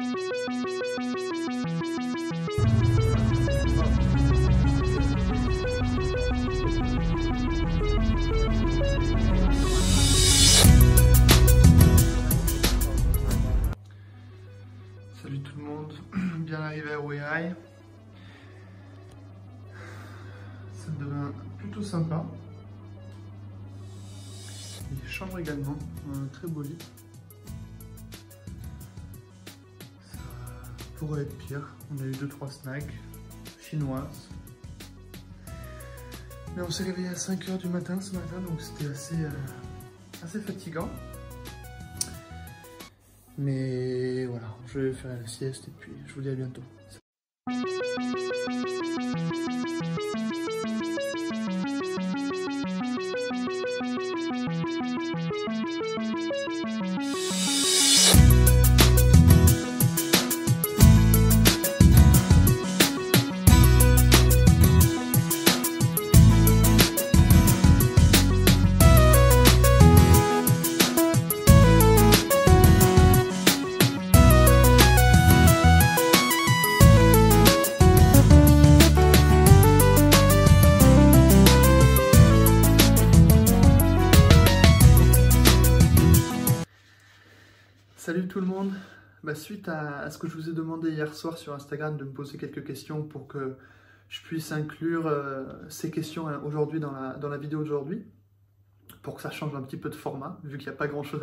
Salut tout le monde, bien arrivé à Weihai. Ça devient plutôt sympa. Les chambres également, un très beau lit. Pourrait être pire. On a eu 2-3 snacks chinoises. Mais on s'est réveillé à 5h du matin ce matin, donc c'était assez, euh, assez fatigant. Mais voilà, je vais faire la sieste et puis je vous dis à bientôt. Bah, suite à, ce que je vous ai demandé hier soir sur Instagram de me poser quelques questions pour que je puisse inclure euh, ces questions hein, aujourd'hui dans la, vidéo d'aujourd'hui, pour que ça change un petit peu de format, vu qu'il n'y a pas grand chose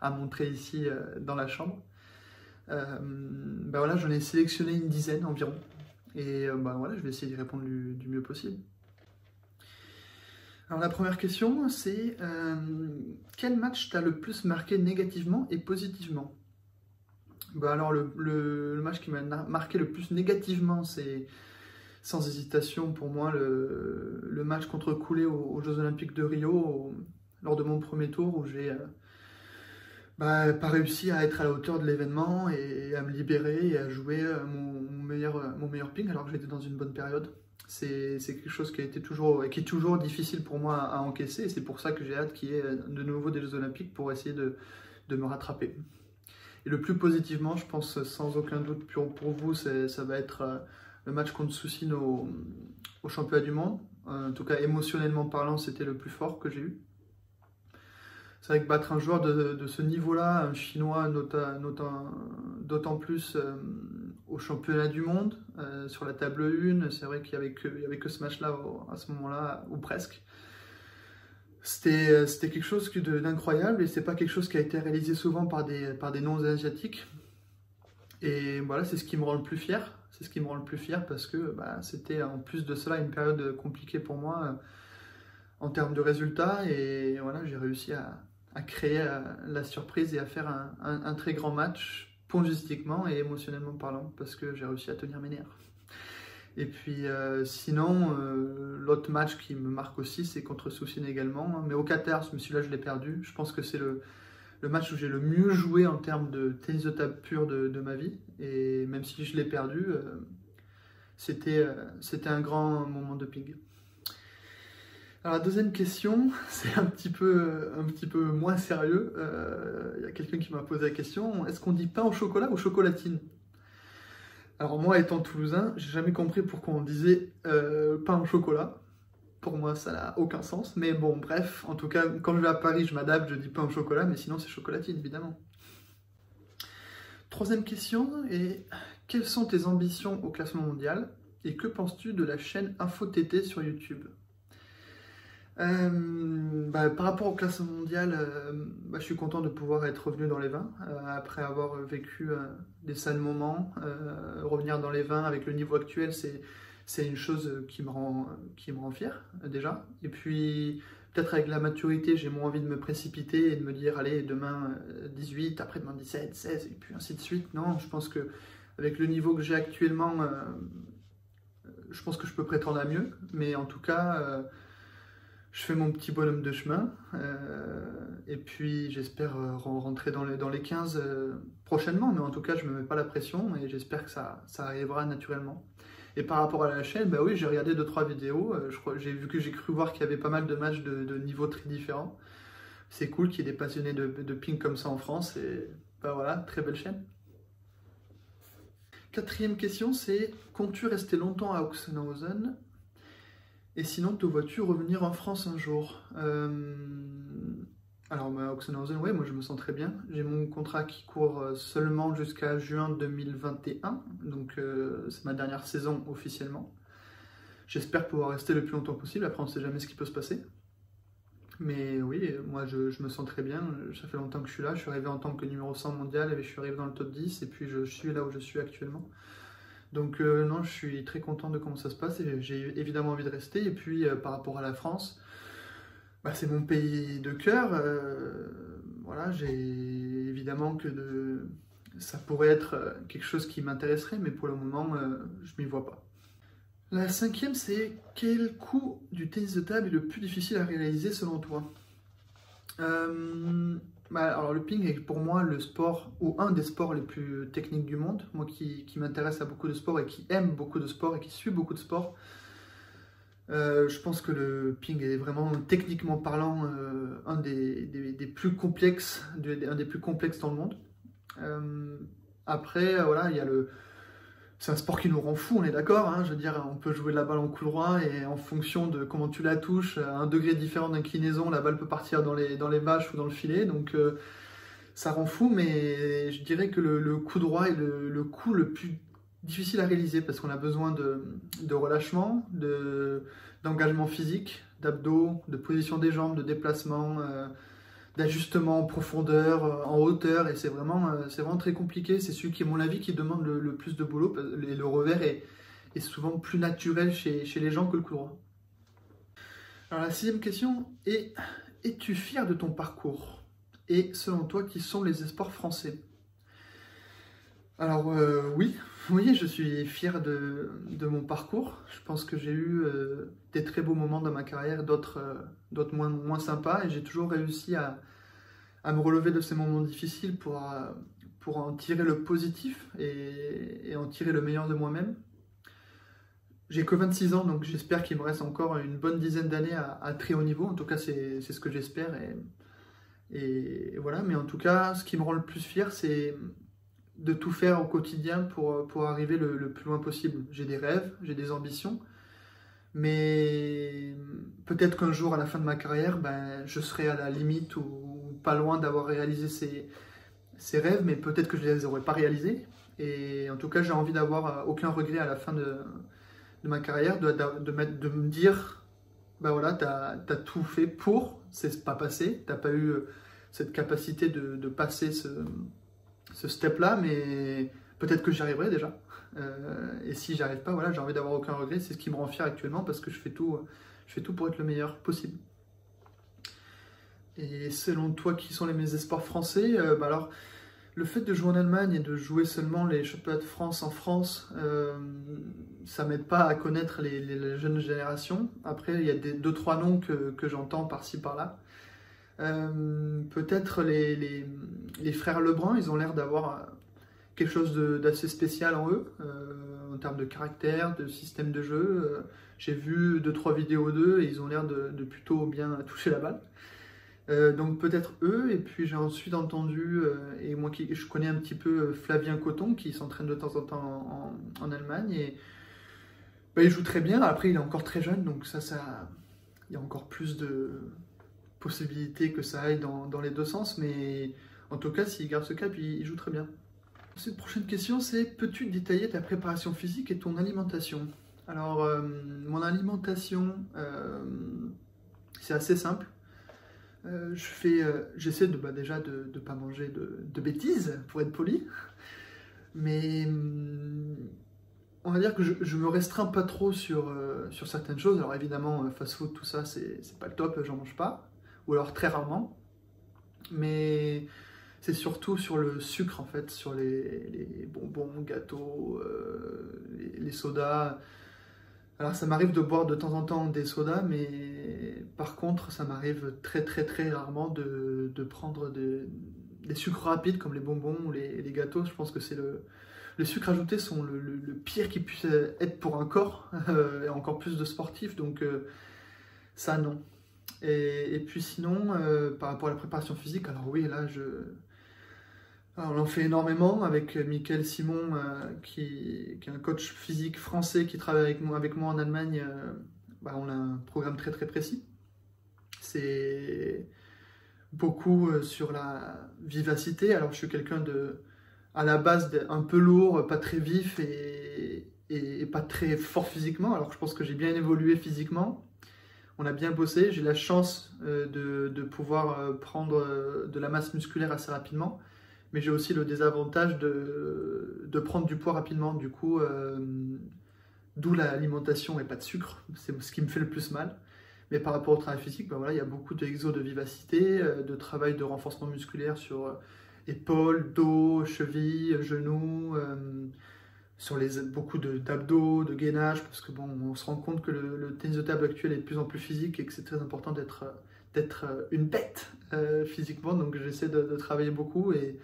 à, montrer ici euh, dans la chambre. Euh, bah voilà, j'en ai sélectionné une dizaine environ. Et bah voilà, je vais essayer d'y répondre du, du, mieux possible. Alors la première question, c'est quel match t'a le plus marqué négativement et positivement? Bah Alors le, le, match qui m'a marqué le plus négativement, c'est sans hésitation pour moi le, match contre Coulé aux, Jeux Olympiques de Rio lors de mon premier tour où j'ai euh, bah, pas réussi à être à la hauteur de l'événement et à me libérer et à jouer euh, mon, meilleur, mon meilleur ping alors que j'étais dans une bonne période. C'est quelque chose qui, a été toujours, qui est toujours difficile pour moi à, encaisser et c'est pour ça que j'ai hâte qu'il y ait de nouveau des Jeux Olympiques pour essayer de, me rattraper. Et le plus positivement, je pense sans aucun doute pour, vous, ça va être euh, le match contre Soussine au, au championnat du monde. En tout cas, émotionnellement parlant, c'était le plus fort que j'ai eu. C'est vrai que battre un joueur de, ce niveau-là, un Chinois d'autant plus euh, au championnat du monde, euh, sur la table 1, c'est vrai qu'il n'y avait, que ce match-là à ce moment-là, ou presque. C'était quelque chose d'incroyable et c'est pas quelque chose qui a été réalisé souvent par des, par des non-asiatiques. Et voilà, c'est ce qui me rend le plus fier. C'est ce qui me rend le plus fier parce que bah, c'était en plus de cela une période compliquée pour moi euh, en termes de résultats. Et voilà, j'ai réussi à, à créer euh, la surprise et à faire un, un, un très grand match pongistiquement et émotionnellement parlant parce que j'ai réussi à tenir mes nerfs. Et puis euh, sinon, euh, l'autre match qui me marque aussi, c'est contre Soussine également. Mais au Qatar, celui-là, je l'ai perdu. Je pense que c'est le, match où j'ai le mieux joué en termes de tennis de table pur de, ma vie. Et même si je l'ai perdu, euh, c'était un grand moment de ping. Alors deuxième question, c'est un petit peu, un petit peu moins sérieux. Il y a quelqu'un qui m'a posé la question, est-ce qu'on dit pain au chocolat ou chocolatine? Alors moi, étant toulousain, j'ai jamais compris pourquoi on disait euh, pain au chocolat. Pour moi, ça n'a aucun sens. Mais bon, bref, en tout cas, quand je vais à Paris, je m'adapte, je dis pain au chocolat, mais sinon c'est chocolatine, évidemment. Troisième question, et quelles sont tes ambitions au classement mondial? Et que penses-tu de la chaîne InfoTT sur YouTube? Euh, bah, par rapport au classement mondial, euh, bah, je suis content de pouvoir être revenu dans les 20 euh, après avoir vécu euh, des sales moments. Revenir dans les 20 avec le niveau actuel, c'est une chose qui me rend, qui me rend fier déjà. Et puis peut-être avec la maturité, j'ai moins envie de me précipiter et de me dire allez demain 18, après demain 17, 16 et puis ainsi de suite. Non, je pense que avec le niveau que j'ai actuellement, je pense que je peux prétendre à mieux. Mais en tout cas je fais mon petit bonhomme de chemin euh, et puis j'espère euh, rentrer dans les, dans les 15 euh, prochainement, mais en tout cas je ne me mets pas la pression et j'espère que ça, arrivera naturellement. Et par rapport à la chaîne, bah oui, j'ai regardé 2-3 vidéos, j'ai vu que j'ai cru voir qu'il y avait pas mal de matchs de, de niveaux très différents. C'est cool qu'il y ait des passionnés de, de ping comme ça en France et bah voilà, très belle chaîne. quatrième question, c'est comptes-tu rester longtemps à Oxenhausen? Et sinon, te vois-tu revenir en France un jour euh, Alors, bah, Oxenhausen, ouais, moi je me sens très bien. J'ai mon contrat qui court euh, seulement jusqu'à juin 2021, donc euh, c'est ma dernière saison officiellement. J'espère pouvoir rester le plus longtemps possible, après on ne sait jamais ce qui peut se passer. Mais oui, moi je, me sens très bien, ça fait longtemps que je suis là, je suis arrivé en tant que numéro 100 mondial et je suis arrivé dans le top 10 et puis je, suis là où je suis actuellement. Donc euh, non, je suis très content de comment ça se passe et j'ai évidemment envie de rester. Et puis euh, par rapport à la France, bah, c'est mon pays de cœur. Euh, voilà, j'ai évidemment que ça pourrait être quelque chose qui m'intéresserait, mais pour le moment, je m'y vois pas. La cinquième, c'est quel coup du tennis de table est le plus difficile à réaliser selon toi? Alors le ping est pour moi le sport, ou un des sports les plus techniques du monde. Moi qui, m'intéresse à beaucoup de sports et qui aime beaucoup de sports et qui suit beaucoup de sports. Euh, je pense que le ping est vraiment techniquement parlant euh, un des, plus complexes, un des plus complexes dans le monde. après, voilà, il y a le, c'est un sport qui nous rend fou, on est d'accord. Hein, je veux dire, on peut jouer la balle en coup droit et en fonction de comment tu la touches, à un degré différent d'inclinaison, la balle peut partir dans les, dans les vaches ou dans le filet. Donc euh, ça rend fou, mais je dirais que le, coup droit est le, coup le plus difficile à réaliser parce qu'on a besoin de, de relâchement, d'engagement physique, d'abdos, de position des jambes, de déplacement. Euh, d'ajustement en profondeur, euh, en hauteur, et c'est vraiment, euh, vraiment très compliqué. C'est celui qui, à mon avis, qui demande le, plus de boulot, et le revers est, est souvent plus naturel chez, chez, les gens que le coup droit. Alors la sixième question est, es-tu fier de ton parcours? Et selon toi, qui sont les espoirs français? Alors euh, oui, je suis fier de, de, mon parcours. Je pense que j'ai eu des très beaux moments dans ma carrière, d'autres d'autres moins, moins sympas, et j'ai toujours réussi à, à, me relever de ces moments difficiles pour, euh, pour en tirer le positif et, en tirer le meilleur de moi-même. J'ai que 26 ans, donc j'espère qu'il me reste encore une bonne dizaine d'années à, très haut niveau. En tout cas, c'est ce que j'espère. Et, et, voilà, mais en tout cas, ce qui me rend le plus fier, c'est de tout faire au quotidien pour, pour arriver le, le plus loin possible. J'ai des rêves, j'ai des ambitions, mais peut-être qu'un jour, à la fin de ma carrière, ben, je serai à la limite ou pas loin d'avoir réalisé ces, ces, rêves, mais peut-être que je ne les aurais pas réalisés. Et en tout cas, j'ai envie d'avoir euh, aucun regret à la fin de, de ma carrière, de, de, de, me dire, ben voilà, tu as, tout fait pour, c'est pas passé, tu n'as pas eu euh, cette capacité de, passer ce, ce step-là, mais peut-être que j'y arriverai déjà. Euh, et si j'arrive pas, voilà, j'ai envie d'avoir aucun regret. C'est ce qui me rend fier actuellement parce que je fais tout, je fais tout pour être le meilleur possible. Et selon toi, qui sont les mes espoirs français euh, bah alors, le fait de jouer en Allemagne et de jouer seulement les championnats de France en France, euh, ça m'aide pas à connaître les, jeunes générations. Après, il y a deux, trois noms que, que j'entends par-ci, par-là. Euh, peut-être les, les, frères Lebrun, ils ont l'air d'avoir quelque chose d'assez spécial en eux, euh, en termes de caractère, de système de jeu. Euh, j'ai vu deux trois vidéos d'eux et ils ont l'air de, plutôt bien toucher la balle. Euh, donc peut-être eux, et puis j'ai ensuite entendu, et moi je connais un petit peu Flavien Coton qui s'entraîne de temps en temps en, Allemagne, et bah, il joue très bien, après il est encore très jeune, donc ça, ça il y a encore plus de possibilités que ça aille dans, dans les deux sens, mais en tout cas s'il garde ce cap, il joue très bien. Cette prochaine question, c'est peux-tu détailler ta préparation physique et ton alimentation? Alors, euh, mon alimentation, euh, c'est assez simple. Euh, je j'essaie de, bah, déjà de ne pas manger de, bêtises, pour être poli. Mais on va dire que je, je me restreins pas trop sur, sur certaines choses. Alors évidemment, fast-food, tout ça, c'est pas le top, j'en mange pas. Ou alors très rarement. Mais c'est surtout sur le sucre en fait, sur les, bonbons, gâteaux, euh, les, sodas. Alors ça m'arrive de boire de temps en temps des sodas, mais par contre ça m'arrive très très très rarement de, prendre des sucres rapides comme les bonbons ou les, gâteaux. Je pense que c'est le, le sucre ajouté sont le, pire qui puisse être pour un corps, euh, et encore plus de sportifs, donc euh, ça non. Et, puis sinon, par rapport à la préparation physique, alors oui, là je, on en fait énormément avec Michael Simon, qui, est un coach physique français qui travaille avec moi, en Allemagne. Bah, on a un programme très très précis. C'est beaucoup sur la vivacité. Alors je suis quelqu'un de à la base un peu lourd, pas très vif et, pas très fort physiquement. Alors je pense que j'ai bien évolué physiquement. On a bien bossé. J'ai la chance euh, de, pouvoir euh, prendre euh, de la masse musculaire assez rapidement. Mais j'ai aussi le désavantage de, de, prendre du poids rapidement. Du coup, d'où l'alimentation et pas de sucre. C'est ce qui me fait le plus mal. Mais par rapport au travail physique, ben voilà, il y a beaucoup d'exos de vivacité, de travail de renforcement musculaire sur épaules, dos, chevilles, genoux, euh, sur les, beaucoup d'abdos, de, gainage, parce que bon, on se rend compte que le, tennis de table actuel est de plus en plus physique et que c'est très important d'être une bête euh, physiquement, donc j'essaie de, travailler beaucoup et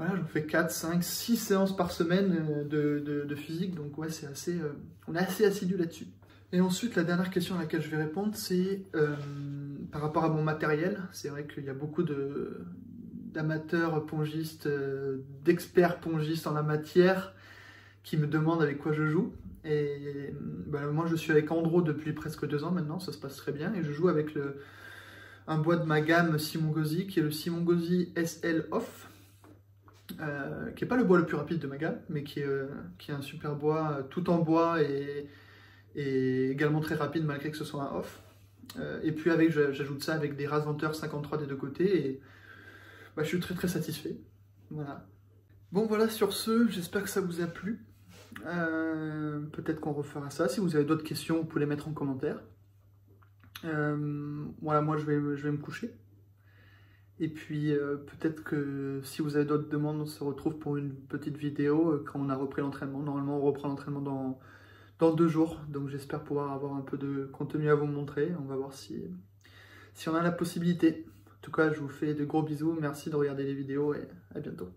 voilà, je fais 4, 5, 6 séances par semaine de, de physique, donc ouais, c'est assez, euh, on est assez assidu là-dessus. Et ensuite, la dernière question à laquelle je vais répondre, c'est par rapport à mon matériel. C'est vrai qu'il y a beaucoup d'amateurs pongistes, euh, d'experts pongistes en la matière qui me demandent avec quoi je joue. Et bah, moi, je suis avec Andro depuis presque deux ans maintenant, ça se passe très bien. Et je joue avec le, un bois de ma gamme Simon Gauzy, qui est le Simon Gauzy SL Off, euh, qui n'est pas le bois le plus rapide de ma gamme, mais qui est, euh, qui est un super bois tout en bois et, également très rapide malgré que ce soit un off. et puis avec, j'ajoute ça avec des rasventeurs 53 des deux côtés. Et, bah, je suis très très satisfait. Voilà. Bon voilà, sur ce, j'espère que ça vous a plu. Euh, peut-être qu'on refera ça. Si vous avez d'autres questions, vous pouvez les mettre en commentaire. Euh, voilà, moi je vais, je vais me coucher. Et puis euh, peut-être que si vous avez d'autres demandes, on se retrouve pour une petite vidéo quand on a repris l'entraînement. Normalement, on reprend l'entraînement dans, dans deux jours. Donc j'espère pouvoir avoir un peu de contenu à vous montrer. On va voir si, si on a la possibilité. En tout cas, je vous fais de gros bisous. Merci de regarder les vidéos et à bientôt.